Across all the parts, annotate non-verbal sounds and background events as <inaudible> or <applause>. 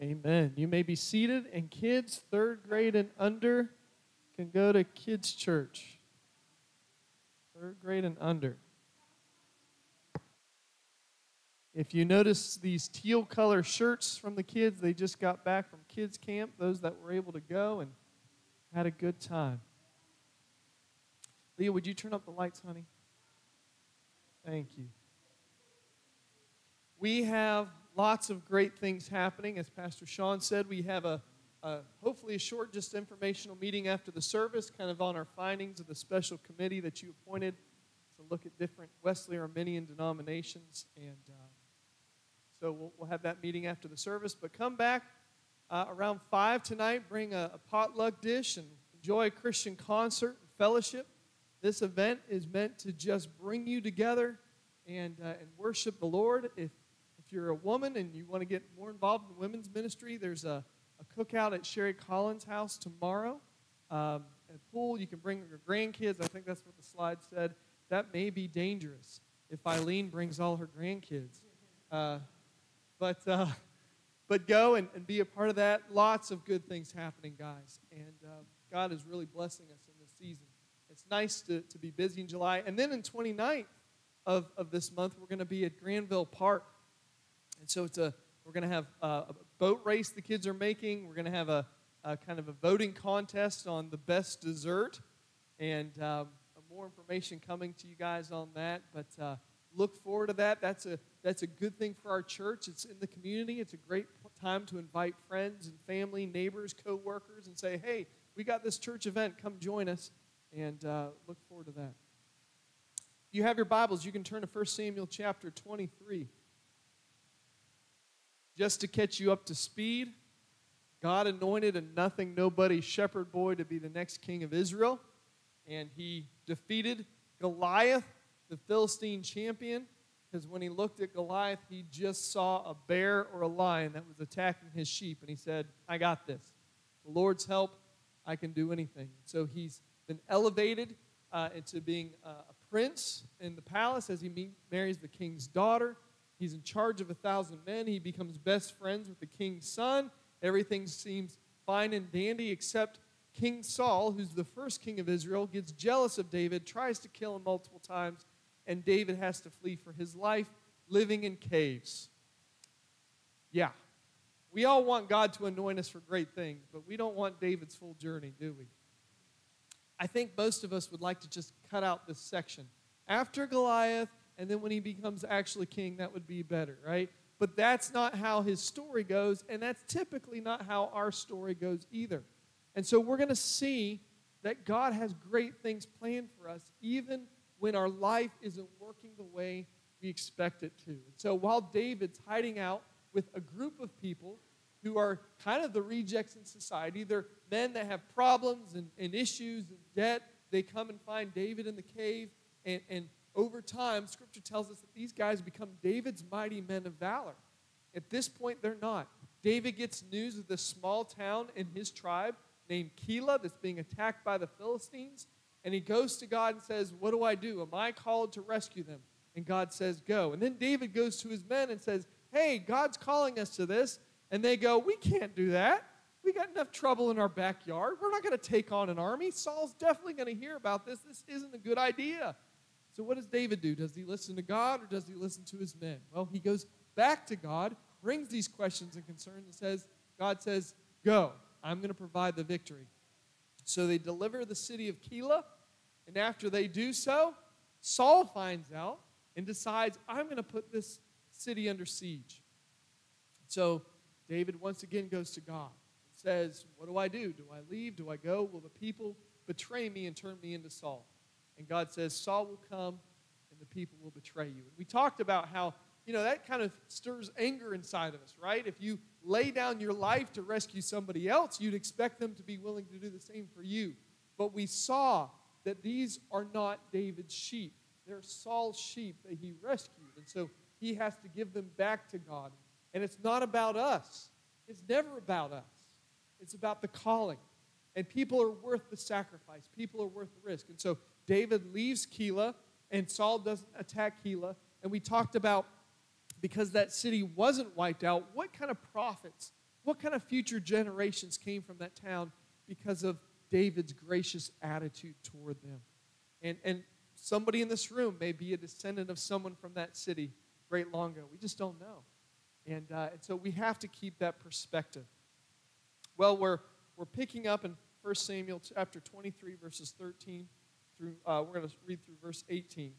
Amen. You may be seated, and kids, third grade and under, can go to kids' church. Third grade and under. If you notice these teal color shirts from the kids, they just got back from kids' camp, those that were able to go and had a good time. Leah, would you turn up the lights, honey? Thank you. We have lots of great things happening. As Pastor Sean said, we have a, a, hopefully a short, just informational meeting after the service, kind of on our findings of the special committee that you appointed to look at different Wesleyan Arminian denominations. And uh, so we'll, we'll, have that meeting after the service. But come back uh, around 5 tonight, bring a, a potluck dish and enjoy a Christian concert and fellowship. This event is meant to just bring you together and, uh, and worship the Lord. If if you're a woman and you want to get more involved in women's ministry, there's a, a cookout at Sherry Collins' house tomorrow. Um, at pool, you can bring your grandkids. I think that's what the slide said. That may be dangerous if Eileen brings all her grandkids. <laughs> Uh, but, uh, but go and, and, be a part of that. Lots of good things happening, guys. And uh, God is really blessing us in this season. It's nice to, to be busy in July. And then in 29th of, of this month, we're going to be at Granville Park and so it's a, we're going to have a boat race the kids are making. We're going to have a, a, kind of a voting contest on the best dessert. And um, more information coming to you guys on that. But uh, look forward to that. That's a, that's a good thing for our church. It's in the community. It's a great time to invite friends and family, neighbors, co workers, and say, hey, we got this church event. Come join us. And uh, look forward to that. If you have your Bibles, you can turn to 1 Samuel chapter 23. Just to catch you up to speed, God anointed a nothing, nobody shepherd boy to be the next king of Israel. And he defeated Goliath, the Philistine champion, because when he looked at Goliath, he just saw a bear or a lion that was attacking his sheep. And he said, I got this. The Lord's help, I can do anything. So he's been elevated uh, into being a prince in the palace as he meet, marries the king's daughter. He's in charge of a thousand men. He becomes best friends with the king's son. Everything seems fine and dandy, except King Saul, who's the first king of Israel, gets jealous of David, tries to kill him multiple times, and David has to flee for his life, living in caves. Yeah. We all want God to anoint us for great things, but we don't want David's full journey, do we? I think most of us would like to just cut out this section. After Goliath, and then when he becomes actually king, that would be better, right? But that's not how his story goes, and that's typically not how our story goes either. And so we're going to see that God has great things planned for us, even when our life isn't working the way we expect it to. And so while David's hiding out with a group of people who are kind of the rejects in society, they're men that have problems and, and issues and debt, they come and find David in the cave, and, and over time, Scripture tells us that these guys become David's mighty men of valor. At this point, they're not. David gets news of this small town in his tribe named Keilah that's being attacked by the Philistines. And he goes to God and says, What do I do? Am I called to rescue them? And God says, Go. And then David goes to his men and says, Hey, God's calling us to this. And they go, We can't do that. We got enough trouble in our backyard. We're not going to take on an army. Saul's definitely going to hear about this. This isn't a good idea. So, what does David do? Does he listen to God or does he listen to his men? Well, he goes back to God, brings these questions and concerns, and says, God says, Go, I'm going to provide the victory. So they deliver the city of Keilah, and after they do so, Saul finds out and decides, I'm going to put this city under siege. So David once again goes to God and says, What do I do? Do I leave? Do I go? Will the people betray me and turn me into Saul? And God says, Saul will come and the people will betray you. And we talked about how, you know, that kind of stirs anger inside of us, right? If you lay down your life to rescue somebody else, you'd expect them to be willing to do the same for you. But we saw that these are not David's sheep. They're Saul's sheep that he rescued. And so he has to give them back to God. And it's not about us, it's never about us, it's about the calling. And people are worth the sacrifice, people are worth the risk. And so David leaves Keilah, and Saul doesn't attack Keilah. And we talked about because that city wasn't wiped out, what kind of prophets, What kind of future generations came from that town because of David's gracious attitude toward them? And, and somebody in this room may be a descendant of someone from that city great long ago. We just don't know. And, uh, and so we have to keep that perspective. Well, we're, we're picking up in 1 Samuel chapter 23, verses 13 through, uh, we're going to read through verse 18.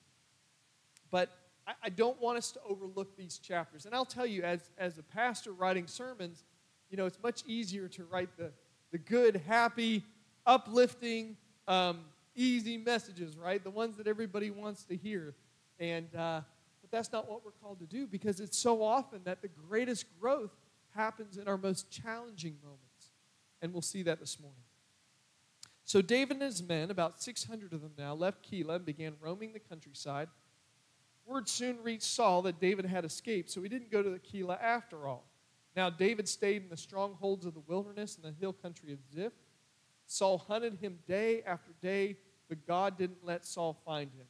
But I, I don't want us to overlook these chapters. And I'll tell you, as, as a pastor writing sermons, you know, it's much easier to write the, the good, happy, uplifting, um, easy messages, right? The ones that everybody wants to hear. And, uh, but that's not what we're called to do because it's so often that the greatest growth happens in our most challenging moments. And we'll see that this morning. So David and his men, about 600 of them now, left Keilah and began roaming the countryside. Word soon reached Saul that David had escaped, so he didn't go to the Keilah after all. Now David stayed in the strongholds of the wilderness in the hill country of Ziph. Saul hunted him day after day, but God didn't let Saul find him.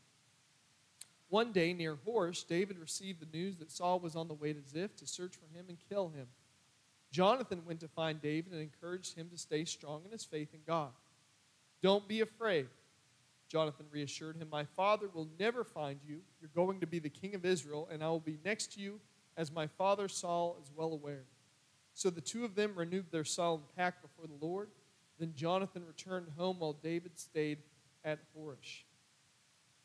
One day near Horesh, David received the news that Saul was on the way to Ziph to search for him and kill him. Jonathan went to find David and encouraged him to stay strong in his faith in God. Don't be afraid. Jonathan reassured him, My father will never find you. You're going to be the king of Israel, and I will be next to you, as my father Saul is well aware. So the two of them renewed their solemn pact before the Lord. Then Jonathan returned home while David stayed at Horesh.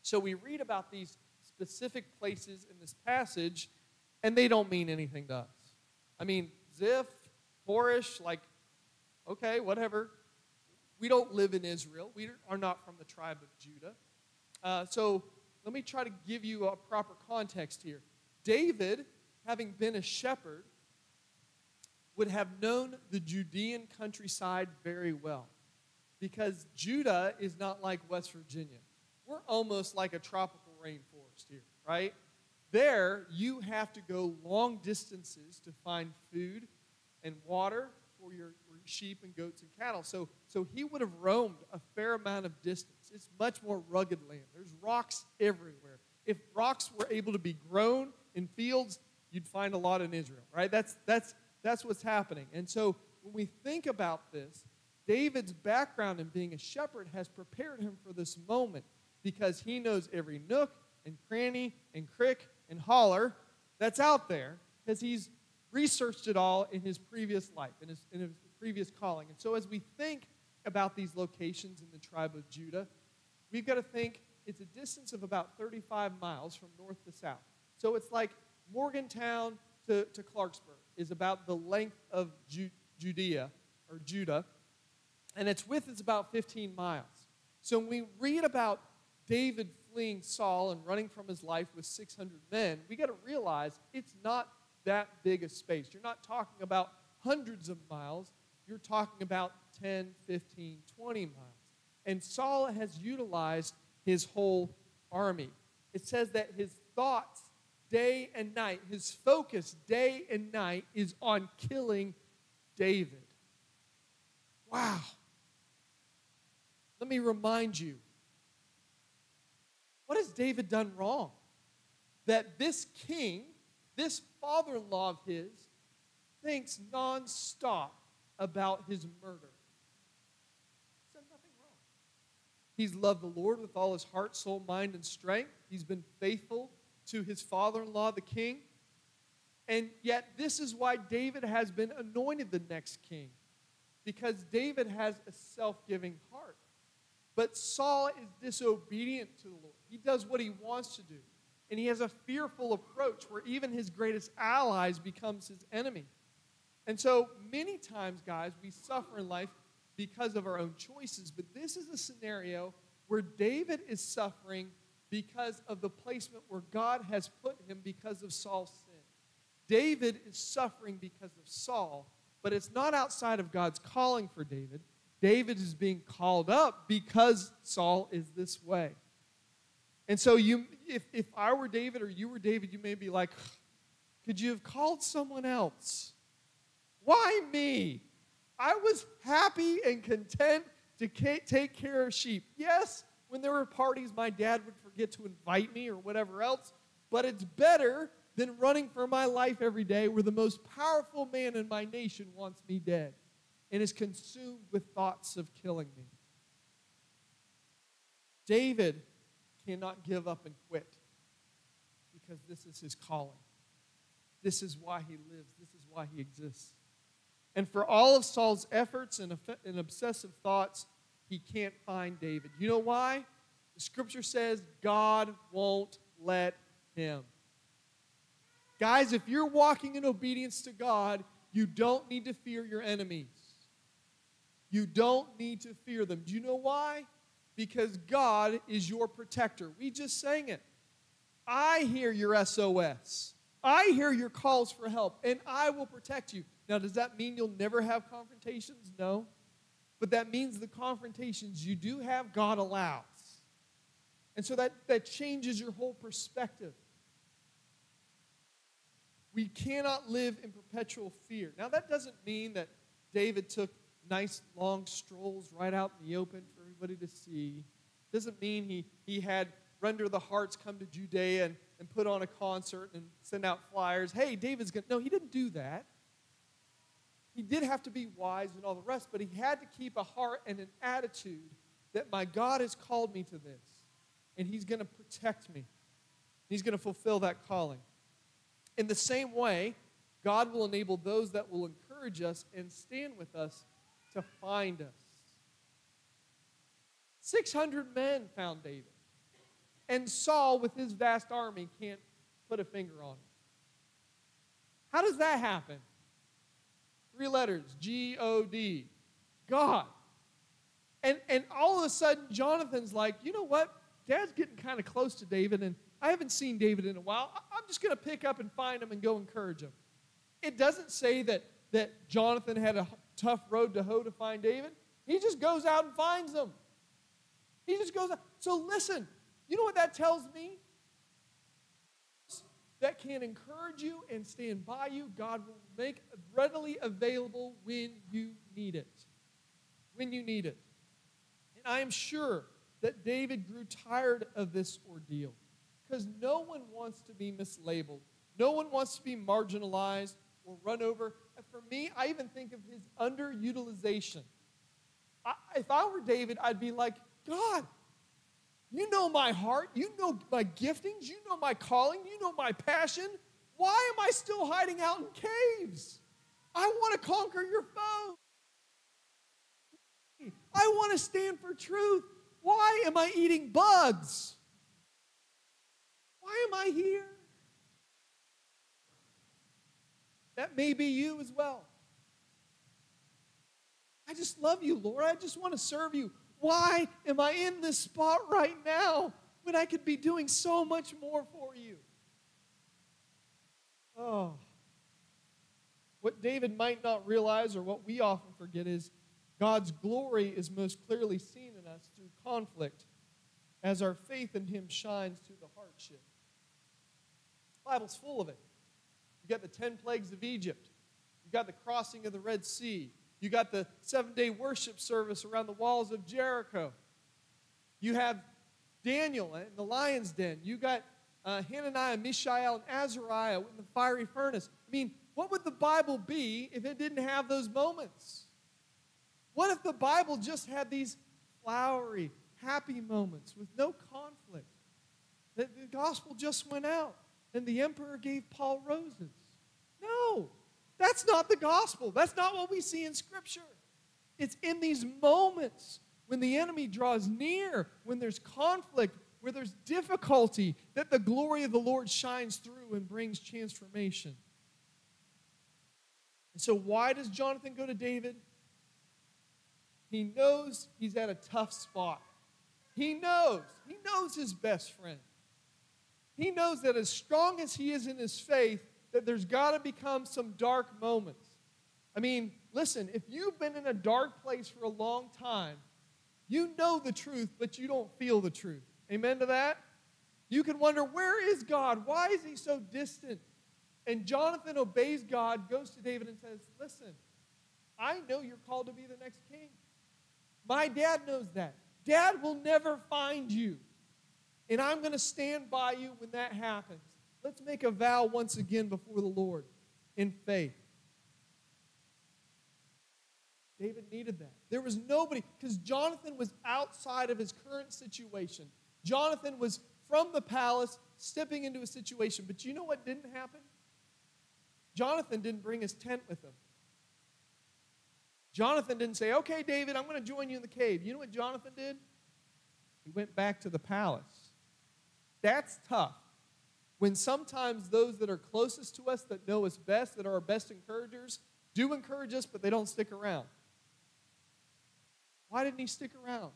So we read about these specific places in this passage, and they don't mean anything to us. I mean, Ziph, Horesh, like, okay, whatever. We don't live in Israel. We are not from the tribe of Judah. Uh, so let me try to give you a proper context here. David, having been a shepherd, would have known the Judean countryside very well because Judah is not like West Virginia. We're almost like a tropical rainforest here, right? There, you have to go long distances to find food and water for your, for your sheep and goats and cattle. So, so he would have roamed a fair amount of distance. It's much more rugged land. There's rocks everywhere. If rocks were able to be grown in fields, you'd find a lot in Israel, right? That's, that's, that's what's happening. And so when we think about this, David's background in being a shepherd has prepared him for this moment because he knows every nook and cranny and crick and holler that's out there because he's researched it all in his previous life, in his, in his previous calling. And so as we think about these locations in the tribe of Judah, we've got to think it's a distance of about 35 miles from north to south. So it's like Morgantown to, to Clarksburg is about the length of Ju- Judea or Judah, and its width is about 15 miles. So when we read about David fleeing Saul and running from his life with 600 men, we got to realize it's not that big a space. You're not talking about hundreds of miles, you're talking about 10, 15, 20 miles. And Saul has utilized his whole army. It says that his thoughts day and night, his focus day and night is on killing David. Wow. Let me remind you what has David done wrong? That this king this father in law of his thinks nonstop about his murder. He's done nothing wrong. He's loved the Lord with all his heart, soul, mind, and strength. He's been faithful to his father in law, the king. And yet, this is why David has been anointed the next king, because David has a self giving heart. But Saul is disobedient to the Lord. He does what he wants to do and he has a fearful approach where even his greatest allies becomes his enemy. And so many times, guys, we suffer in life because of our own choices, but this is a scenario where David is suffering because of the placement where God has put him because of Saul's sin. David is suffering because of Saul, but it's not outside of God's calling for David. David is being called up because Saul is this way. And so you if if I were David or you were David, you may be like, could you have called someone else? Why me? I was happy and content to take care of sheep. Yes, when there were parties, my dad would forget to invite me or whatever else, but it's better than running for my life every day where the most powerful man in my nation wants me dead and is consumed with thoughts of killing me. David cannot give up and quit because this is his calling. This is why he lives. This is why he exists. And for all of Saul's efforts and, and obsessive thoughts, he can't find David. You know why? The scripture says God won't let him. Guys, if you're walking in obedience to God, you don't need to fear your enemies. You don't need to fear them. Do you know why? Because God is your protector. We just sang it. I hear your SOS. I hear your calls for help, and I will protect you. Now, does that mean you'll never have confrontations? No. But that means the confrontations you do have, God allows. And so that, that changes your whole perspective. We cannot live in perpetual fear. Now, that doesn't mean that David took nice long strolls right out in the open for everybody to see. Doesn't mean he, he had Render the Hearts come to Judea and, and put on a concert and send out flyers. Hey, David's going to. No, he didn't do that. He did have to be wise and all the rest, but he had to keep a heart and an attitude that my God has called me to this, and he's going to protect me. He's going to fulfill that calling. In the same way, God will enable those that will encourage us and stand with us to find us. 600 men found David. And Saul, with his vast army, can't put a finger on him. How does that happen? Three letters G O D. God. And, and all of a sudden, Jonathan's like, you know what? Dad's getting kind of close to David, and I haven't seen David in a while. I'm just going to pick up and find him and go encourage him. It doesn't say that, that Jonathan had a tough road to hoe to find David. He just goes out and finds him. He just goes out. So listen, you know what that tells me? That can encourage you and stand by you, God will make readily available when you need it. When you need it. And I am sure that David grew tired of this ordeal because no one wants to be mislabeled. No one wants to be marginalized or run over. And for me, I even think of his underutilization. I, if I were David, I'd be like, God, you know my heart. You know my giftings. You know my calling. You know my passion. Why am I still hiding out in caves? I want to conquer your foe. I want to stand for truth. Why am I eating bugs? Why am I here? That may be you as well. I just love you, Lord. I just want to serve you. Why am I in this spot right now when I could be doing so much more for you? Oh. What David might not realize, or what we often forget, is God's glory is most clearly seen in us through conflict as our faith in Him shines through the hardship. The Bible's full of it. You've got the 10 plagues of Egypt, you've got the crossing of the Red Sea, you got the seven day worship service around the walls of Jericho. You have Daniel in the lion's den. You got uh, Hananiah, Mishael, and Azariah in the fiery furnace. I mean, what would the Bible be if it didn't have those moments? What if the Bible just had these flowery, happy moments with no conflict? That the gospel just went out and the emperor gave Paul roses. No. That's not the gospel. That's not what we see in Scripture. It's in these moments when the enemy draws near, when there's conflict, where there's difficulty, that the glory of the Lord shines through and brings transformation. And so, why does Jonathan go to David? He knows he's at a tough spot. He knows. He knows his best friend. He knows that as strong as he is in his faith, that there's got to become some dark moments. I mean, listen, if you've been in a dark place for a long time, you know the truth, but you don't feel the truth. Amen to that? You can wonder, where is God? Why is he so distant? And Jonathan obeys God, goes to David and says, Listen, I know you're called to be the next king. My dad knows that. Dad will never find you. And I'm going to stand by you when that happens. Let's make a vow once again before the Lord in faith. David needed that. There was nobody, because Jonathan was outside of his current situation. Jonathan was from the palace, stepping into a situation. But you know what didn't happen? Jonathan didn't bring his tent with him. Jonathan didn't say, Okay, David, I'm going to join you in the cave. You know what Jonathan did? He went back to the palace. That's tough. When sometimes those that are closest to us, that know us best, that are our best encouragers, do encourage us, but they don't stick around. Why didn't he stick around?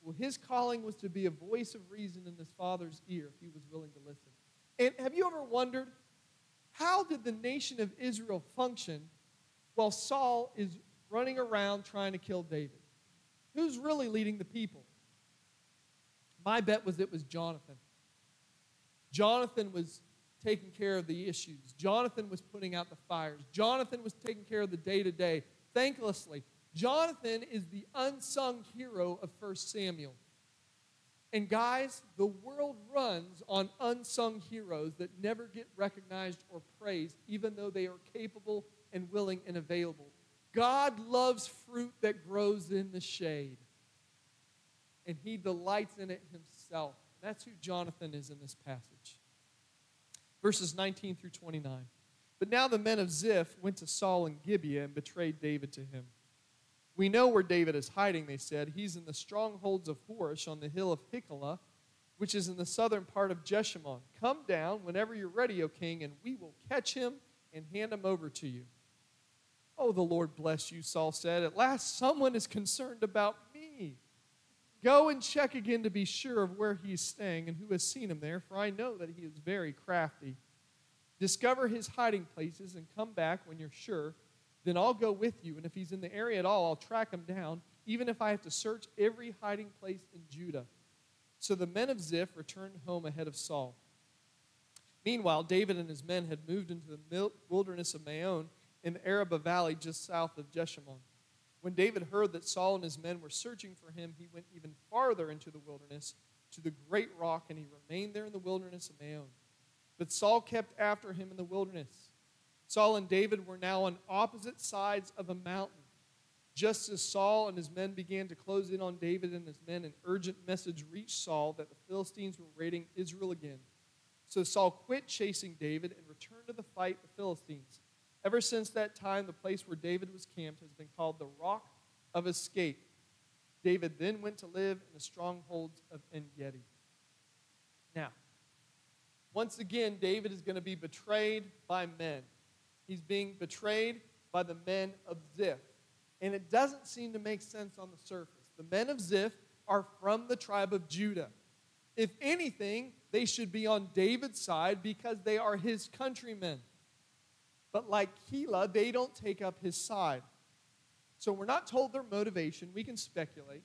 Well, his calling was to be a voice of reason in his father's ear if he was willing to listen. And have you ever wondered how did the nation of Israel function while Saul is running around trying to kill David? Who's really leading the people? My bet was it was Jonathan. Jonathan was taking care of the issues. Jonathan was putting out the fires. Jonathan was taking care of the day to day, thanklessly. Jonathan is the unsung hero of 1 Samuel. And guys, the world runs on unsung heroes that never get recognized or praised, even though they are capable and willing and available. God loves fruit that grows in the shade, and he delights in it himself. That's who Jonathan is in this passage. Verses 19 through 29. But now the men of Ziph went to Saul in Gibeah and betrayed David to him. We know where David is hiding, they said. He's in the strongholds of Horesh on the hill of Hachilah, which is in the southern part of Jeshimon. Come down whenever you're ready, O king, and we will catch him and hand him over to you. Oh, the Lord bless you, Saul said. At last, someone is concerned about me. Go and check again to be sure of where he is staying and who has seen him there, for I know that he is very crafty. Discover his hiding places and come back when you're sure then I'll go with you. And if he's in the area at all, I'll track him down, even if I have to search every hiding place in Judah. So the men of Ziph returned home ahead of Saul. Meanwhile, David and his men had moved into the wilderness of Maon in the Arabah Valley just south of Jeshimon. When David heard that Saul and his men were searching for him, he went even farther into the wilderness to the great rock, and he remained there in the wilderness of Maon. But Saul kept after him in the wilderness. Saul and David were now on opposite sides of a mountain. Just as Saul and his men began to close in on David and his men, an urgent message reached Saul that the Philistines were raiding Israel again. So Saul quit chasing David and returned to the fight the Philistines. Ever since that time, the place where David was camped has been called the Rock of Escape. David then went to live in the strongholds of En Gedi. Now, once again, David is going to be betrayed by men. He's being betrayed by the men of Ziph. And it doesn't seem to make sense on the surface. The men of Ziph are from the tribe of Judah. If anything, they should be on David's side because they are his countrymen. But like Keilah, they don't take up his side. So we're not told their motivation. We can speculate.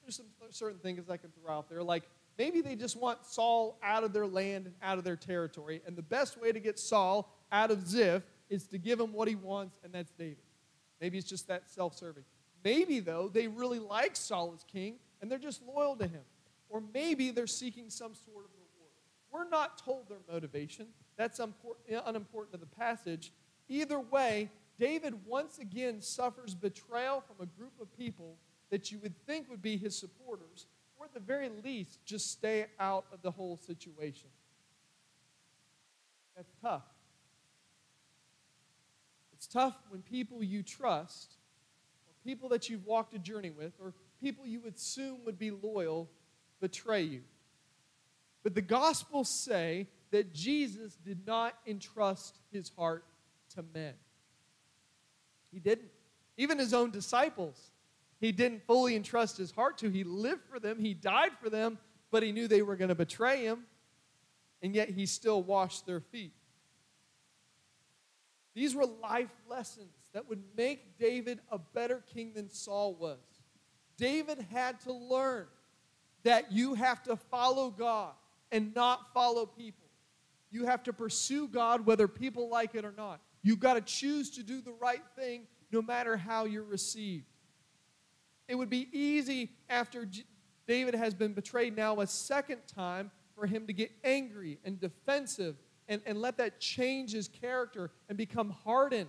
There's some certain things I can throw out there, like maybe they just want Saul out of their land and out of their territory. And the best way to get Saul out of Ziph is to give him what he wants, and that's David. Maybe it's just that self serving. Maybe, though, they really like Saul as king and they're just loyal to him. Or maybe they're seeking some sort of reward. We're not told their motivation. That's unimportant to the passage. Either way, David once again suffers betrayal from a group of people that you would think would be his supporters, or at the very least, just stay out of the whole situation. That's tough. It's tough when people you trust, or people that you've walked a journey with, or people you would assume would be loyal, betray you. But the Gospels say that Jesus did not entrust his heart to men. He didn't. Even his own disciples, he didn't fully entrust his heart to. He lived for them, he died for them, but he knew they were going to betray him, and yet he still washed their feet. These were life lessons that would make David a better king than Saul was. David had to learn that you have to follow God and not follow people. You have to pursue God whether people like it or not. You've got to choose to do the right thing no matter how you're received. It would be easy after David has been betrayed now a second time for him to get angry and defensive and, and let that change his character and become hardened.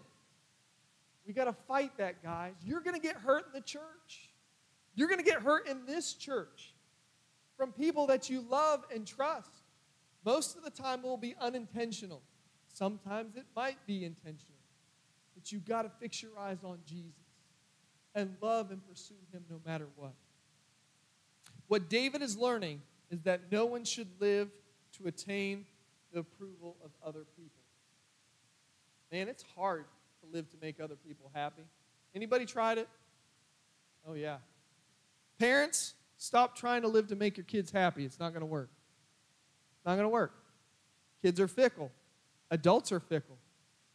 We got to fight that, guys. You're going to get hurt in the church. You're going to get hurt in this church from people that you love and trust. Most of the time, it will be unintentional. Sometimes it might be intentional. But you've got to fix your eyes on Jesus and love and pursue him no matter what. What David is learning is that no one should live to attain the approval of other people. Man, it's hard to live to make other people happy. Anybody tried it? Oh yeah. Parents, stop trying to live to make your kids happy. It's not going to work. It's not going to work. Kids are fickle. Adults are fickle.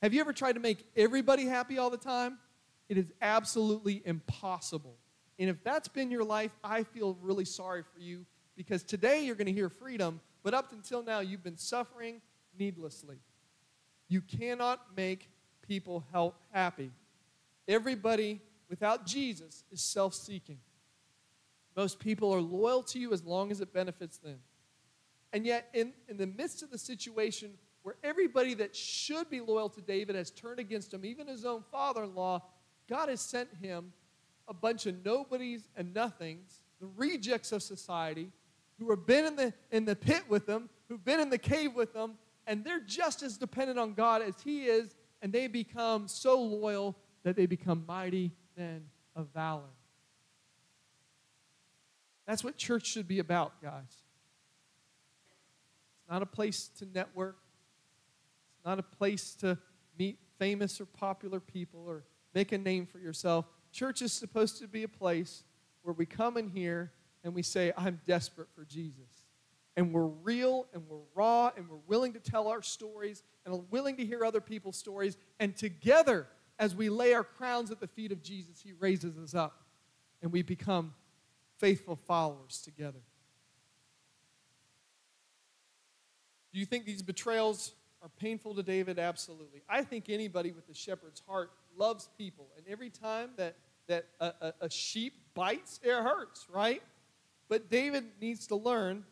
Have you ever tried to make everybody happy all the time? It is absolutely impossible. And if that's been your life, I feel really sorry for you because today you're going to hear freedom, but up until now you've been suffering needlessly. You cannot make people help happy. Everybody without Jesus is self seeking. Most people are loyal to you as long as it benefits them. And yet, in, in the midst of the situation where everybody that should be loyal to David has turned against him, even his own father in law, God has sent him a bunch of nobodies and nothings, the rejects of society, who have been in the, in the pit with them, who've been in the cave with them, and they're just as dependent on God as he is, and they become so loyal that they become mighty men of valor. That's what church should be about, guys. It's not a place to network. Not a place to meet famous or popular people or make a name for yourself. Church is supposed to be a place where we come in here and we say, I'm desperate for Jesus. And we're real and we're raw and we're willing to tell our stories and willing to hear other people's stories. And together, as we lay our crowns at the feet of Jesus, He raises us up and we become faithful followers together. Do you think these betrayals are painful to David? Absolutely. I think anybody with a shepherd's heart loves people. And every time that, that a, a, a sheep bites, it hurts, right? But David needs to learn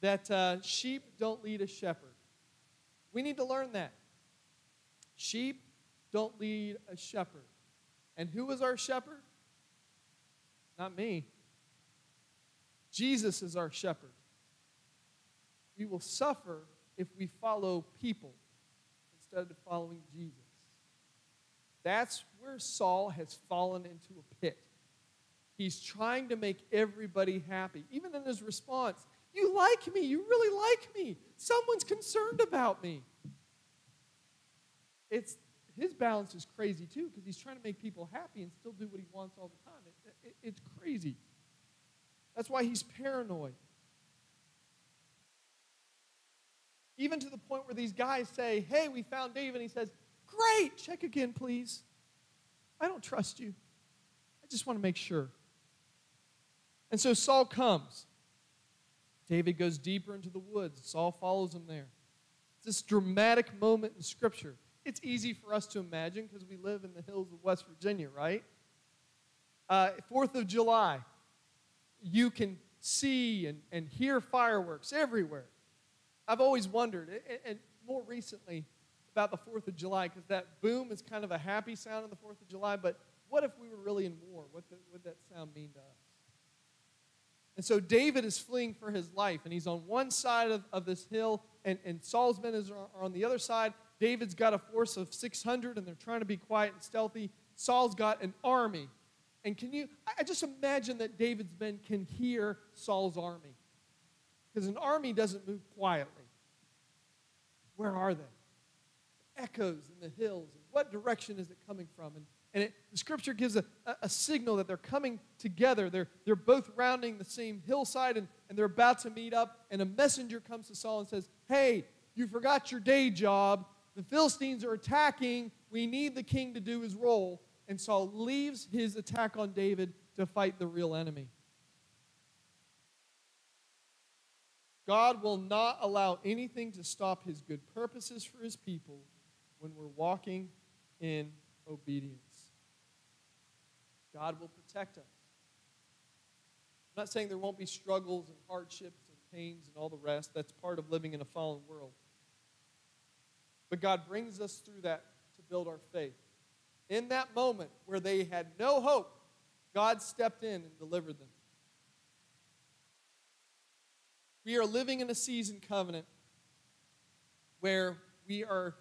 that uh, sheep don't lead a shepherd. We need to learn that. Sheep don't lead a shepherd. And who is our shepherd? Not me. Jesus is our shepherd. We will suffer if we follow people instead of following Jesus. That's where Saul has fallen into a pit. He's trying to make everybody happy. Even in his response, You like me. You really like me. Someone's concerned about me. It's, his balance is crazy too because he's trying to make people happy and still do what he wants all the time. It, it, it's crazy. That's why he's paranoid. Even to the point where these guys say, Hey, we found David. And he says, Great, check again, please. I don't trust you. I just want to make sure. And so Saul comes. David goes deeper into the woods. Saul follows him there. It's this dramatic moment in Scripture. It's easy for us to imagine because we live in the hills of West Virginia, right? Uh, Fourth of July, you can see and, and hear fireworks everywhere. I've always wondered, and, and more recently, about the Fourth of July, because that boom is kind of a happy sound on the Fourth of July, but what if we were really in war? What would that sound mean to us? And so David is fleeing for his life, and he's on one side of, of this hill, and, and Saul's men is, are on the other side. David's got a force of 600, and they're trying to be quiet and stealthy. Saul's got an army. And can you, I just imagine that David's men can hear Saul's army. Because an army doesn't move quietly. Where are they? Echoes in the hills. What direction is it coming from? And and it, the scripture gives a, a, a, signal that they're coming together. They're, they're both rounding the same hillside and, and they're about to meet up. And a messenger comes to Saul and says, Hey, you forgot your day job. The Philistines are attacking. We need the king to do his role. And Saul leaves his attack on David to fight the real enemy. God will not allow anything to stop his good purposes for his people when we're walking in obedience. God will protect us. I'm not saying there won't be struggles and hardships and pains and all the rest. That's part of living in a fallen world. But God brings us through that to build our faith. In that moment where they had no hope, God stepped in and delivered them. We are living in a season covenant where we are,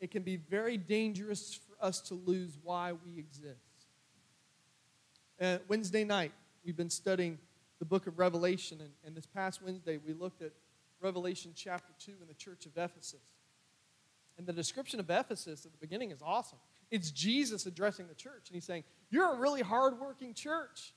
it can be very dangerous for us to lose why we exist. Uh, Wednesday night, we've been studying the book of Revelation, and, and this past Wednesday, we looked at Revelation chapter 2 in the church of Ephesus. And the description of Ephesus at the beginning is awesome. It's Jesus addressing the church, and he's saying, You're a really hardworking church.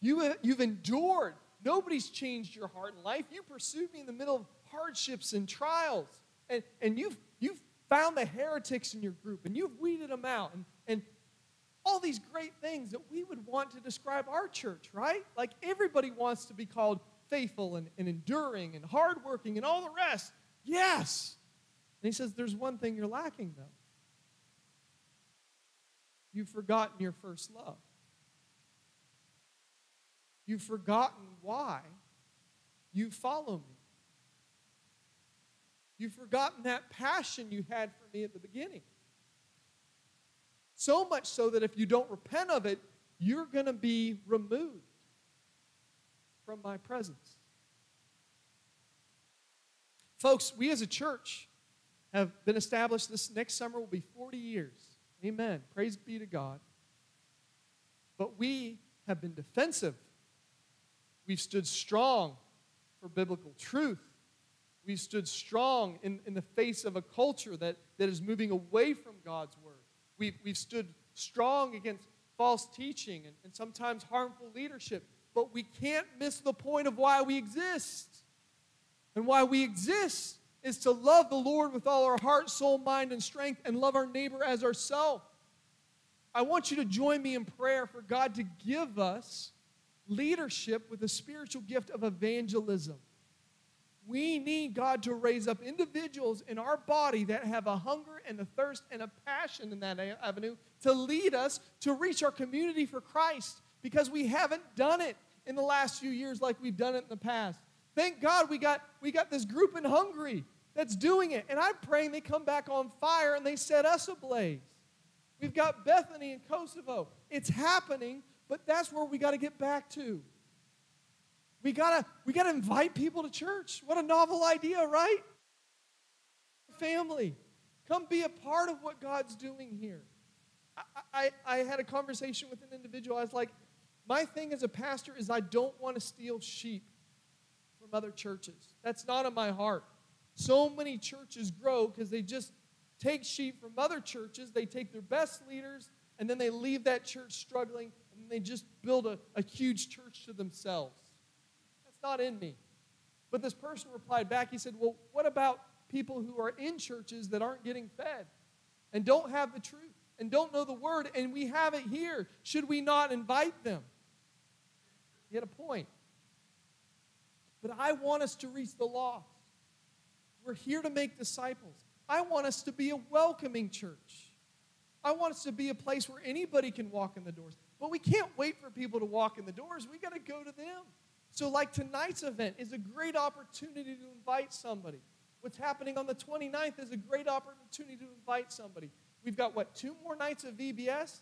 You, you've endured. Nobody's changed your heart and life. You pursued me in the middle of hardships and trials. And, and you've, you've found the heretics in your group, and you've weeded them out. And, and all these great things that we would want to describe our church, right? Like everybody wants to be called faithful and, and enduring and hardworking and all the rest. Yes. And he says, There's one thing you're lacking, though. You've forgotten your first love. You've forgotten why you follow me. You've forgotten that passion you had for me at the beginning. So much so that if you don't repent of it, you're going to be removed from my presence. Folks, we as a church have been established this next summer will be 40 years. Amen. Praise be to God. But we have been defensive. We've stood strong for biblical truth. We've stood strong in, in the face of a culture that, that is moving away from God's word. We've, we've stood strong against false teaching and, and sometimes harmful leadership. But we can't miss the point of why we exist. And why we exist is to love the Lord with all our heart, soul, mind, and strength, and love our neighbor as ourselves. I want you to join me in prayer for God to give us leadership with the spiritual gift of evangelism. We need God to raise up individuals in our body that have a hunger and a thirst and a passion in that avenue to lead us to reach our community for Christ because we haven't done it in the last few years like we've done it in the past. Thank God we got, we got this group in Hungary that's doing it. And I'm praying they come back on fire and they set us ablaze. We've got Bethany in Kosovo. It's happening, but that's where we got to get back to. We gotta, we gotta invite people to church. What a novel idea, right? Family, come be a part of what God's doing here. I, I, I had a conversation with an individual. I was like, my thing as a pastor is I don't want to steal sheep from other churches. That's not in my heart. So many churches grow because they just take sheep from other churches, they take their best leaders, and then they leave that church struggling, and they just build a, a huge church to themselves That's not in me. But this person replied back, he said, Well, what about people who are in churches that aren't getting fed and don't have the truth and don't know the word, and we have it here? Should we not invite them? He had a point. But I want us to reach the lost. We're here to make disciples. I want us to be a welcoming church. I want us to be a place where anybody can walk in the doors. But we can't wait for people to walk in the doors. We got to go to them. So, like tonight's event is a great opportunity to invite somebody. What's happening on the 29th is a great opportunity to invite somebody. We've got, what, two more nights of VBS?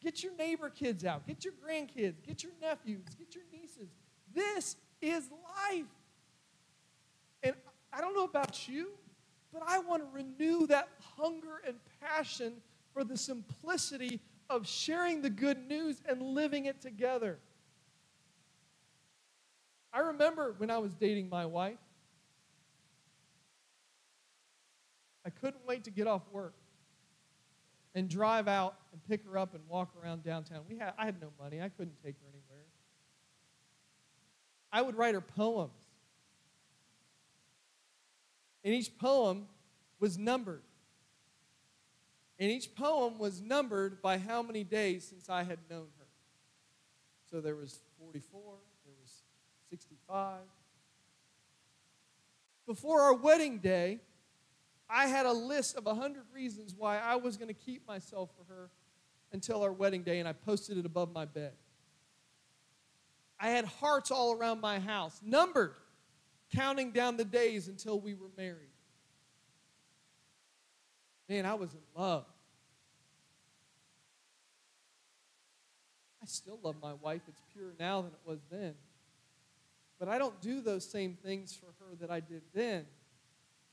Get your neighbor kids out, get your grandkids, get your nephews, get your nieces. This is life. And I don't know about you, but I want to renew that hunger and passion for the simplicity of sharing the good news and living it together. I remember when I was dating my wife, I couldn't wait to get off work and drive out and pick her up and walk around downtown. We had, I had no money, I couldn't take her anywhere. I would write her poems. And each poem was numbered. And each poem was numbered by how many days since I had known her. So there was 44, there was 65. Before our wedding day, I had a list of 100 reasons why I was going to keep myself for her until our wedding day, and I posted it above my bed. I had hearts all around my house, numbered, counting down the days until we were married. Man, I was in love. I still love my wife. It's purer now than it was then. But I don't do those same things for her that I did then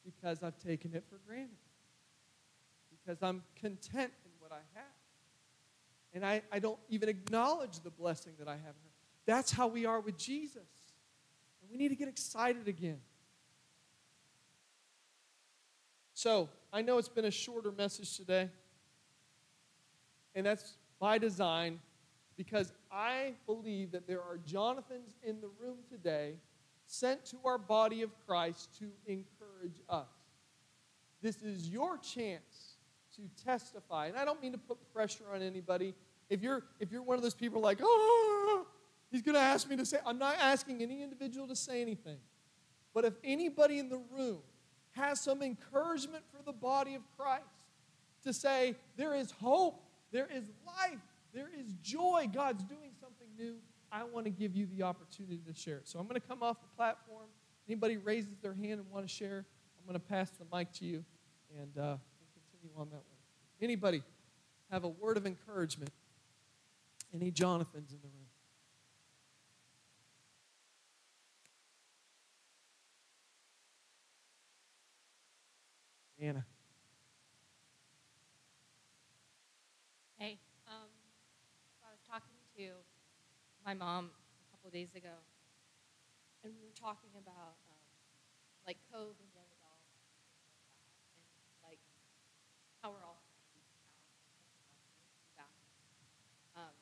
because I've taken it for granted. Because I'm content in what I have. And I, I don't even acknowledge the blessing that I have in her. That's how we are with Jesus. And we need to get excited again. So, I know it's been a shorter message today. And that's by design because I believe that there are Jonathans in the room today sent to our body of Christ to encourage us. This is your chance to testify. And I don't mean to put pressure on anybody. If you're if you're one of those people like, "Oh, he's going to ask me to say," I'm not asking any individual to say anything. But if anybody in the room has some encouragement for the body of Christ to say there is hope, there is life, there is joy. God's doing something new. I want to give you the opportunity to share it. So I'm going to come off the platform. Anybody raises their hand and want to share, I'm going to pass the mic to you, and uh, we'll continue on that way. Anybody have a word of encouragement? Any Jonathans in the room? Anna. Hey, um, I was talking to my mom a couple days ago, and we were talking about um, like Cove and young adults and like how we're all friends now, um,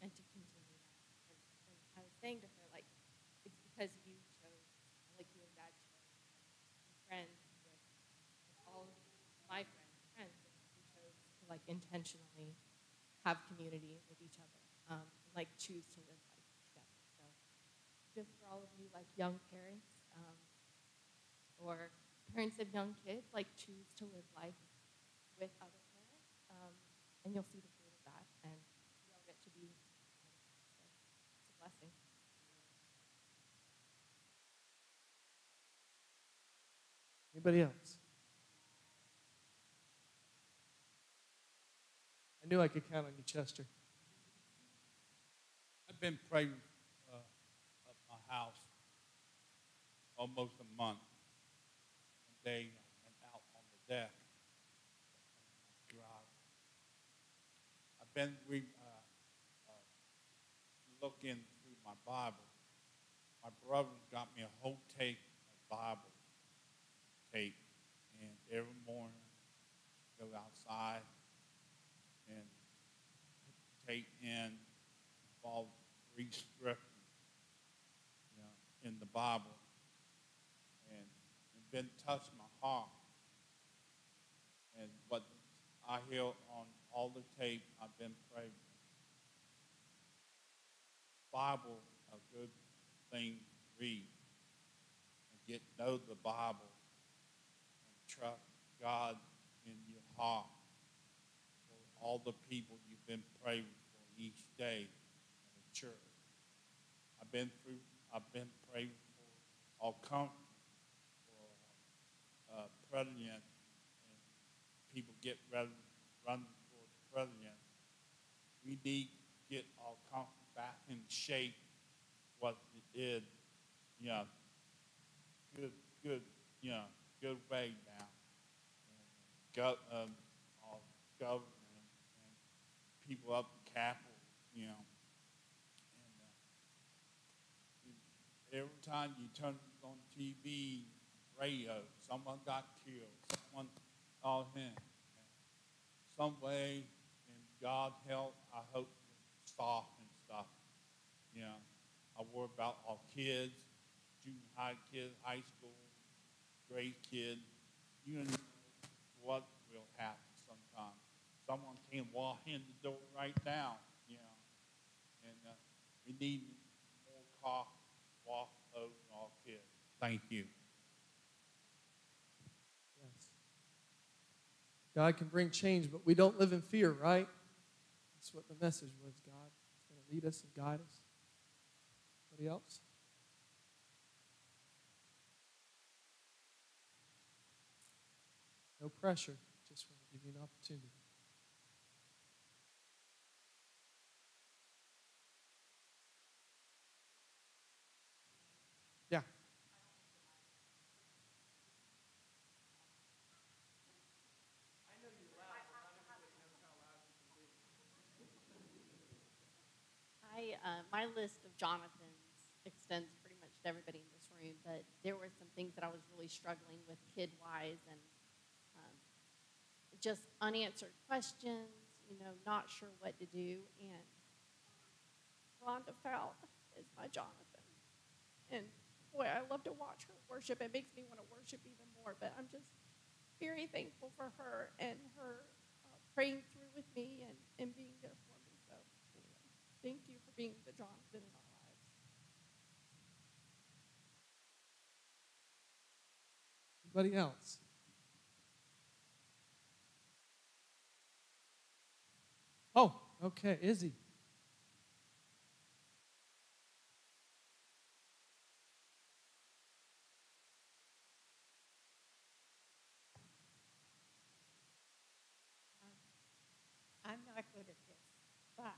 and to continue that. And, and I was saying to her like it's because you chose, like you and Dad chose, to be friends with, with all of my friends, friends, and we chose to like intentionally have community with each other, um, and, like choose to live life together. So, just for all of you like young parents um, or parents of young kids, like choose to live life with other parents, um, and you'll see the fruit of that, and you'll get to be. So, it's a blessing. Anybody else? I knew I could count on you, Chester. I've been praying uh, at my house almost a month. Day I went out on the deck. I've been re, uh, uh, looking through my Bible. My brother got me a whole tape of Bible tape, and every morning go outside and tape in, three scriptures, you know, in the Bible, and it been touched my heart. And what I hear on all the tape, I've been praying. Bible, a good thing to read, and get know the Bible, and trust God in your heart all the people you've been praying for each day in the church. I've been through, I've been praying for all countries, for uh, president, and people get ready, running for the president. We need to get our country back in shape what did, you know, good, good, you know, good way now. Go, um, our government people up in Capitol, you know. And uh, every time you turn on TV, radio, someone got killed, someone called him. Some way, in God's help, I hope stop and stuff. You know, I worry about our kids, junior high kids, high school, grade kids. You know what will happen sometime. Can walk in the door right now, you know, and uh, we need more car walk over our kids. Thank you. Yes. God can bring change, but we don't live in fear, right? That's what the message was, God. is going to lead us and guide us. Anybody else? No pressure, just want to give you an opportunity. Yeah. I, uh, my list of Jonathans extends pretty much to everybody in this room, but there were some things that I was really struggling with kid wise and um, just unanswered questions, you know, not sure what to do. And Rhonda Felt is my Jonathan. And boy, I love to watch her worship. It makes me want to worship even more, but I'm just very thankful for her and her uh, praying through with me and, and being there for me. So, anyway, thank you being the Jonathan in our lives. Anybody else? Oh, okay, Izzy. I'm not good at this, but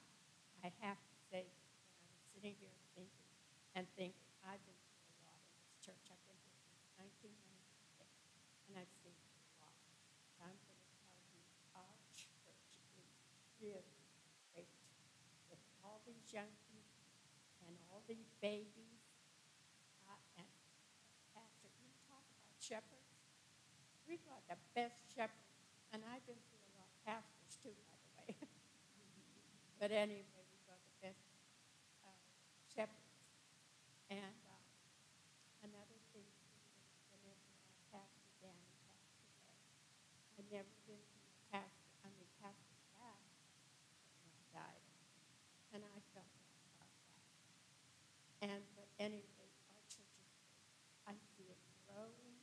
I have to say that when I was sitting here thinking and thinking, I've been through a lot in this church. I've been here since 1996, and I've seen a lot. But I'm going to tell you, our church is really great with all these young people and all these babies. Uh, and Pastor, you talk about shepherds. We've got the best shepherds, and I've been through a lot of pastors too, by the way. <laughs> but anyway, we've got the best uh, shepherds. And uh, another thing, too, is whenever uh, Pastor Danny passed away, I've never been through a pastor, I mean, pastor's dad died, and I felt that about that. And but anyway, our church is great. I see it growing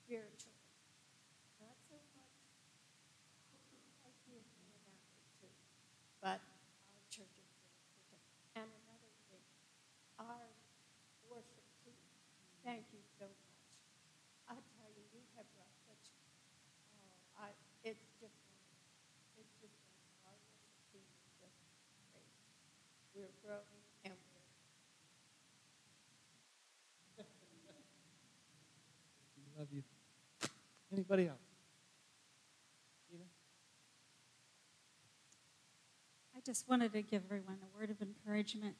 spiritually. Not so much. I see it coming that way too. But our church is really Christian. And another thing, our worship team. Thank you so much. I tell you, we have brought such. Oh, I. It's just wonderful. It's just wonderful. Our worship team is just great. We're growing and we're. We love you. Anybody else? Tina? I just wanted to give everyone a word of encouragement.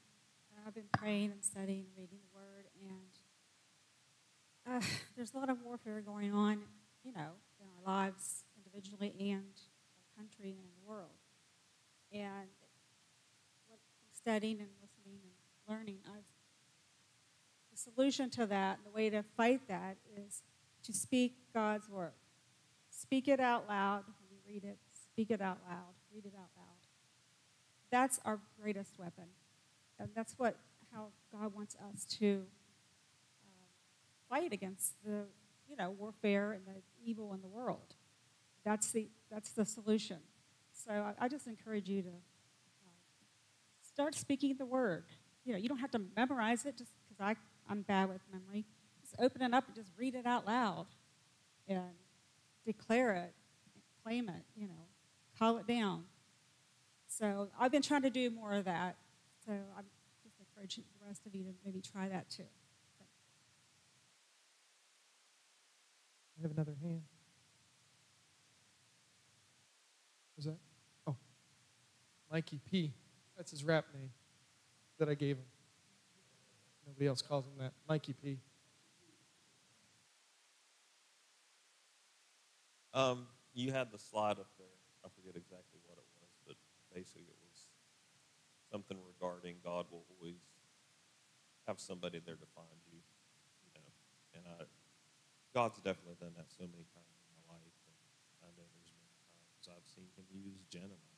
Uh, I've been praying and studying and reading the Word, and uh, there's a lot of warfare going on, you know, in our lives individually and our country and in the world. And what, studying and listening and learning, I've the solution to that, the way to fight that, is to speak God's Word. Speak it out loud when you read it. Speak it out loud. Read it out loud that's our greatest weapon. And that's what how God wants us to uh, fight against the you know warfare and the evil in the world. That's the that's the solution. So I, I just encourage you to start speaking the word. You know, you don't have to memorize it just because I'm bad with memory. Just open it up and just read it out loud, and declare it, claim it. You know, call it down. So I've been trying to do more of that. So I'm just encouraging the rest of you to maybe try that too. I have another hand. Was that? Oh. Mikey P. That's his rap name that I gave him. Nobody else calls him that. Mikey P. Um, you had the slide up there. I forget exactly what it was, but basically it was something regarding God will always have somebody there to find you, you know. And I, God's definitely done that so many times in my life, and I know there's many times I've seen Him use Jen and I,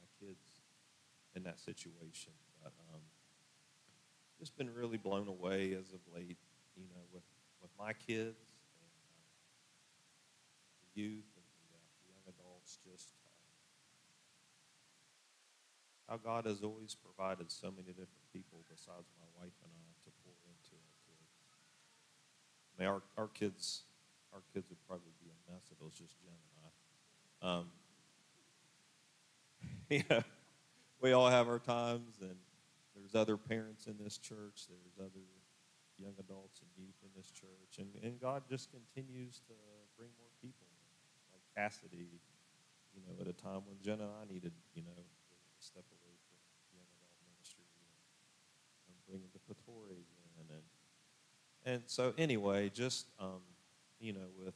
my kids, in that situation. But um, just been really blown away as of late, you know, with with my kids and uh, the youth and the, uh, young adults. Just uh, how God has always provided so many different people besides my wife and I to pour into our kids. I mean, our, our kids, our kids would probably be a mess if it was just Jen and I. Um, <laughs> we all have our times, and there's other parents in this church. There's other young adults and youth in this church, and, and God just continues to bring more people. Like Cassidy, you know, at a time when Jen and I needed, you know, to step away from young adult ministry, and, and bringing the Patori in, and and so anyway, just um, you know, with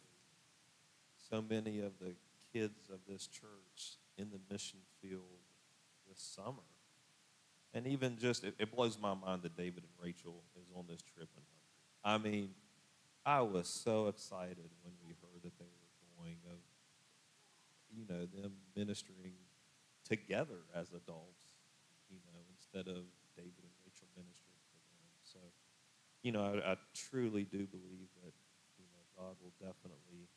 so many of the kids of this church in the mission field this summer. And even just, it, it blows my mind that David and Rachel is on this trip I mean, I was so excited when we heard that they were going of, you know, them ministering together as adults, you know, instead of David and Rachel ministering to them. So, you know, I, I truly do believe that, you know, God will definitely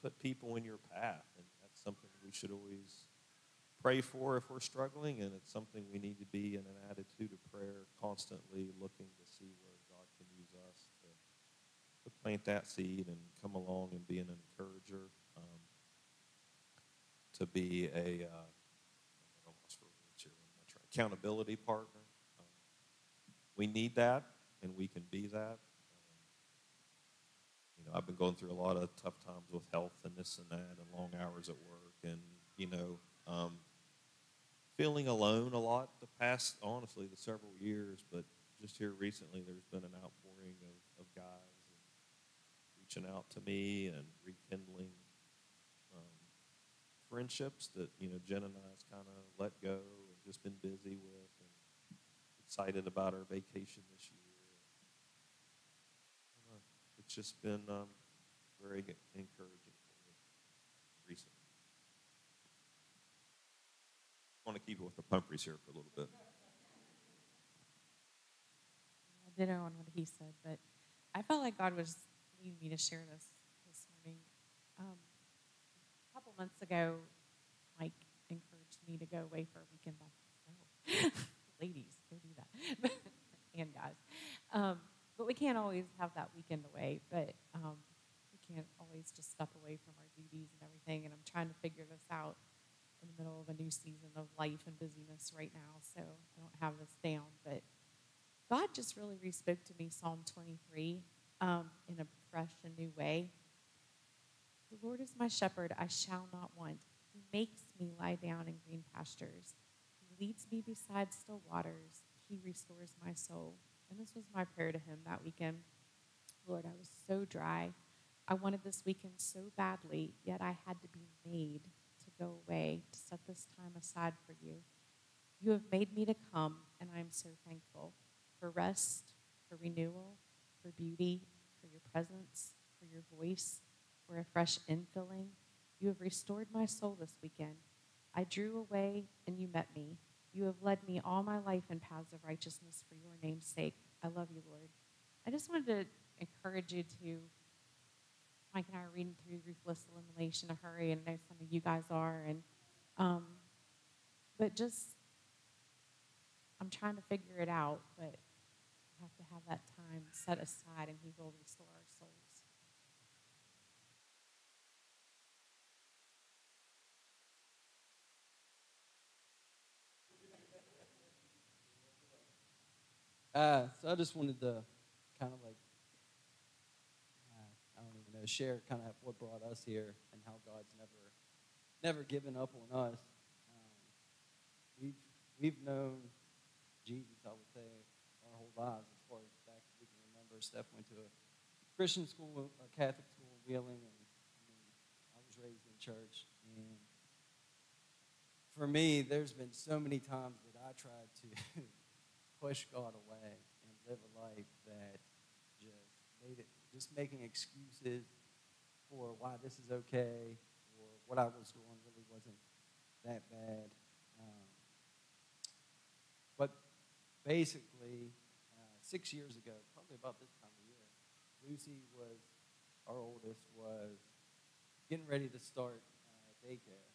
put people in your path, and that's something we should always pray for if we're struggling, and it's something we need to be in an attitude of prayer, constantly looking to see where God can use us to, to plant that seed and come along and be an encourager, um, to be a uh, accountability partner. Um, we need that, and we can be that. Um, you know, I've been going through a lot of tough times with health and this and that, and long hours at work, and you know, um, feeling alone a lot the past, honestly, the several years. But just here recently, there's been an outpouring of, of guys reaching out to me and rekindling um, friendships that you know Jen and I's kind of let go and just been busy with, and excited about our vacation this year. It's just been um, very encouraging for me recently. I want to keep it with the Pumphreys here for a little bit. I ditto on what he said, but I felt like God was leading me to share this this morning. Um, a couple months ago, Mike encouraged me to go away for a weekend by myself. <laughs> Ladies, go do that, <laughs> and guys. Um, but we can't always have that weekend away. But um, we can't always just step away from our duties and everything. And I'm trying to figure this out in the middle of a new season of life and busyness right now, so I don't have this down. But God just really re-spoke to me Psalm 23 um, in a fresh and new way. The Lord is my shepherd; I shall not want. He makes me lie down in green pastures. He leads me beside still waters. He restores my soul. And this was my prayer to Him that weekend. Lord, I was so dry. I wanted this weekend so badly, yet I had to be made go away, to set this time aside for you. You have made me to come, and I am so thankful for rest, for renewal, for beauty, for your presence, for your voice, for a fresh infilling. You have restored my soul this weekend. I drew away, and you met me. You have led me all my life in paths of righteousness for your name's sake. I love you, Lord. I just wanted to encourage you to Mike and I are reading through Ruthless Elimination in a hurry, and I know some of you guys are, and um, but just I'm trying to figure it out, but we have to have that time set aside, and He will restore our souls. Uh, so I just wanted to kind of like, uh, I don't even know, share kind of what brought us here and how God's never, never given up on us. Um, we've we've known Jesus, I would say, our whole lives as far as back as we can remember. Steph went to a Christian school, a Catholic school in Wheeling, and I mean, I was raised in church. And for me, there's been so many times that I tried to <laughs> push God away and live a life that just made it, just making excuses for why this is okay or what I was doing really wasn't that bad. Um, but basically, uh, six years ago, probably about this time of year, Lucy was, our oldest, was getting ready to start uh, daycare.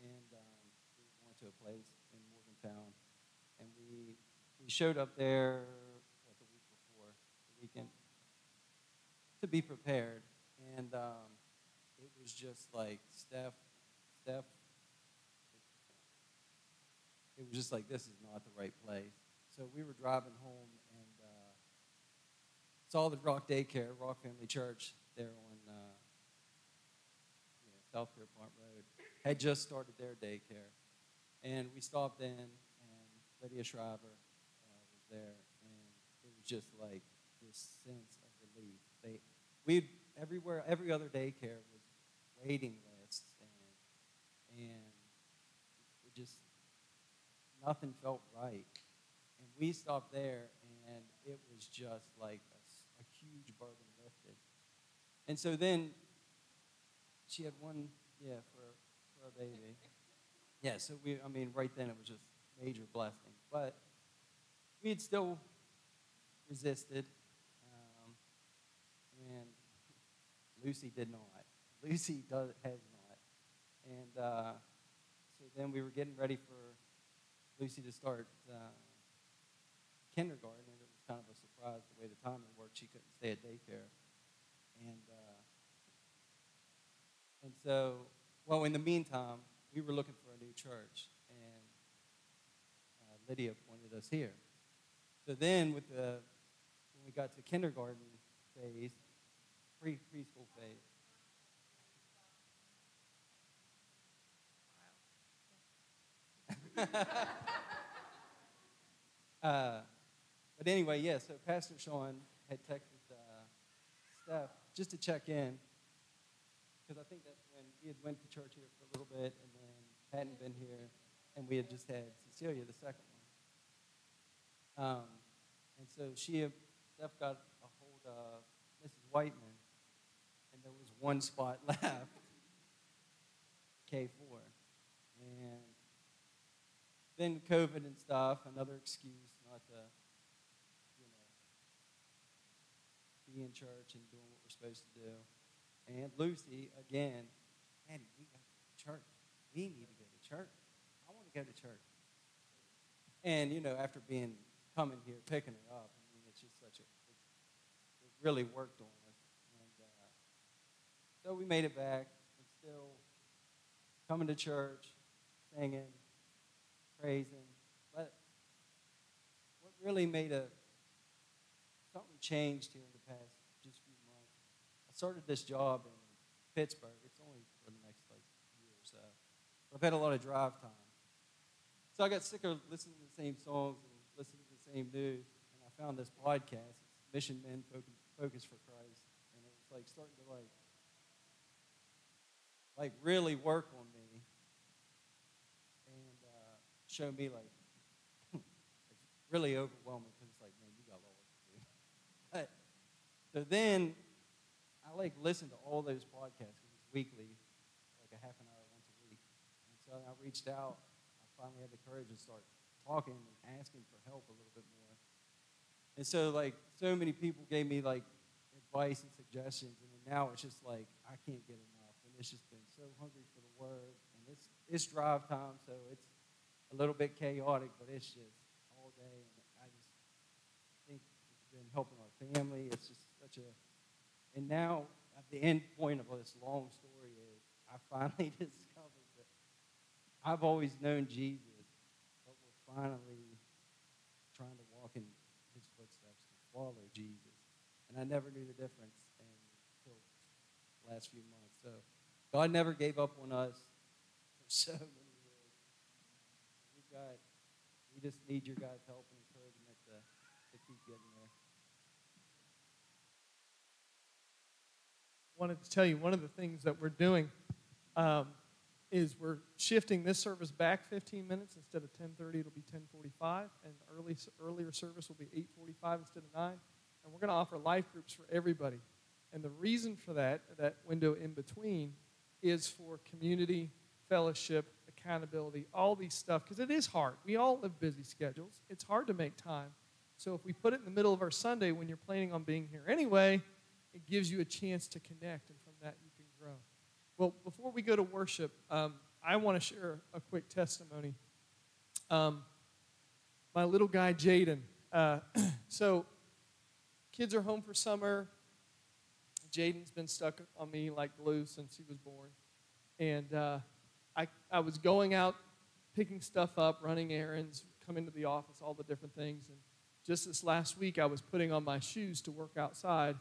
And um, we went to a place in Morgantown. And we we showed up there what the week before the weekend to be prepared and um, it was just like steph Steph, it was just like, this is not the right place. So we were driving home and uh, saw the Rock Daycare, Rock Family Church, there on uh, know, South Pierpont Road, had just started their daycare. And we stopped in, and Lydia Shriver uh, was there, and it was just like this sense we everywhere, every other daycare was waiting lists, and and it just nothing felt right. And we stopped there, and it was just like a huge burden lifted. And so then she had one, yeah, for, for a baby. <laughs> Yeah, so we, I mean, right then it was just major blessing. But we had still resisted, um, and Lucy did not. Lucy does, has not. And uh, so then we were getting ready for Lucy to start uh, kindergarten, and it was kind of a surprise the way the timing worked. She couldn't stay at daycare. And, uh, and so, well, in the meantime, we were looking for a new church, and uh, Lydia pointed us here. So then, with the when we got to kindergarten phase, pre preschool phase, uh, but anyway, yeah. So Pastor Sean had texted uh, Steph just to check in because I think that's when we had went to church here for a little bit and then hadn't been here, and we had just had Cecilia, the second one. Um, and so she, Steph got a hold of Mrs. Whiteman, one spot <laughs> left, K4. And then COVID and stuff, another excuse not to, you know, be in church and doing what we're supposed to do. And Lucy, again, Daddy, we got to go to church. We need to go to church. I want to go to church. And, you know, after being, coming here, picking her up, I mean, it's just such a, it, it really worked on so we made it back and still coming to church, singing, praising. But what really made a, something changed here in the past just few months. I started this job in Pittsburgh. It's only for the next like year or so. But I've had a lot of drive time. So I got sick of listening to the same songs and listening to the same news. And I found this podcast. Mission Men Focus, for Christ. And it was like starting to like like really work on me and uh, show me like <laughs> it's really overwhelming because it's like, man, you got a lot to do. <laughs> but so then I like listened to all those podcasts weekly, like a half an hour once a week. And so I reached out. I finally had the courage to start talking and asking for help a little bit more. And so like so many people gave me like advice and suggestions, and now it's just like I can't get enough. It's just been so hungry for the word, and it's it's drive time, so it's a little bit chaotic, but it's just all day, and I just think it's been helping our family. It's just such a, and now at the end point of this long story is I <laughs> finally discovered that I've always known Jesus, but we're finally trying to walk in his footsteps to follow Jesus. And I never knew the difference until the last few months. So God never gave up on us for <laughs> so many years. We've got, we just need your guys' help and encouragement to, to keep getting there. wanted to tell you one of the things that we're doing um, is we're shifting this service back 15 minutes instead of 10:30. It'll be 10:45, and early earlier service will be 8:45 instead of 9. And we're going to offer life groups for everybody. And the reason for that, that window in between, is for community, fellowship, accountability, all these stuff. Because it is hard. We all have busy schedules. It's hard to make time. So if we put it in the middle of our Sunday when you're planning on being here anyway, it gives you a chance to connect, and from that you can grow. Well, before we go to worship, um, I want to share a quick testimony. Um, my little guy, Jaden. Uh, <clears throat> so, kids are home for summer. Jaden's been stuck on me like glue since he was born. And uh, I, I was going out, picking stuff up, running errands, coming to the office, all the different things. And just this last week, I was putting on my shoes to work outside,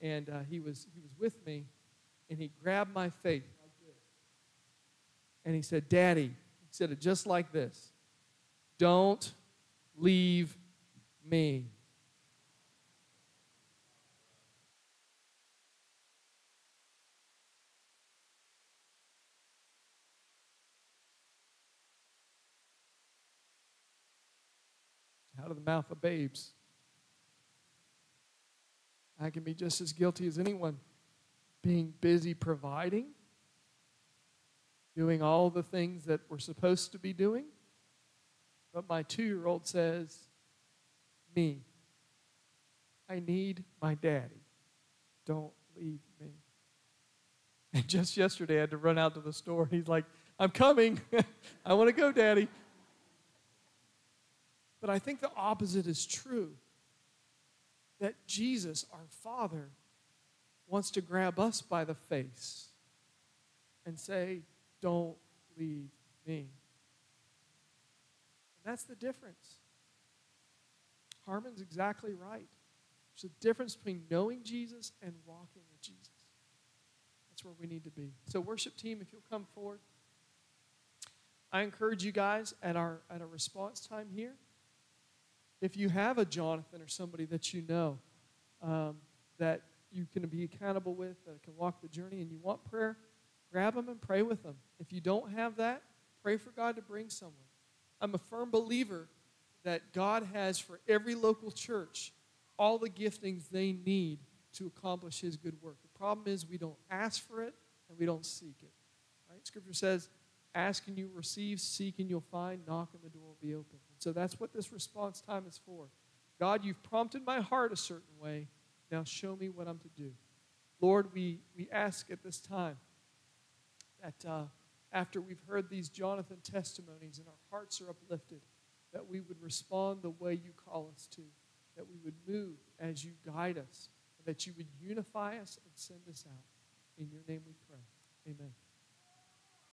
and uh, he, was, he was with me, and he grabbed my face. And he said, Daddy, he said it just like this Don't leave me. Out of the mouth of babes. I can be just as guilty as anyone being busy providing, doing all the things that we're supposed to be doing. But my two year old says, Me, I need my daddy. Don't leave me. And <laughs> just yesterday, I had to run out to the store. He's like, I'm coming. <laughs> I want to go, daddy. But I think the opposite is true. That Jesus, our Father, wants to grab us by the face and say, Don't leave me. And that's the difference. Harmon's exactly right. There's a difference between knowing Jesus and walking with Jesus. That's where we need to be. So, worship team, if you'll come forward. I encourage you guys at our at our response time here if you have a Jonathan or somebody that you know um, that you can be accountable with, that can walk the journey, and you want prayer, grab them and pray with them. If you don't have that, pray for God to bring someone. I'm a firm believer that God has for every local church all the giftings they need to accomplish His good work. The problem is we don't ask for it and we don't seek it. Right? Scripture says, "Ask and you receive; seek and you'll find; knock and the door will be open." So that's what this response time is for. God, you've prompted my heart a certain way. Now show me what I'm to do. Lord, we, we ask at this time that uh, after we've heard these Jonathan testimonies and our hearts are uplifted, that we would respond the way you call us to, that we would move as you guide us, and that you would unify us and send us out. In your name we pray. Amen.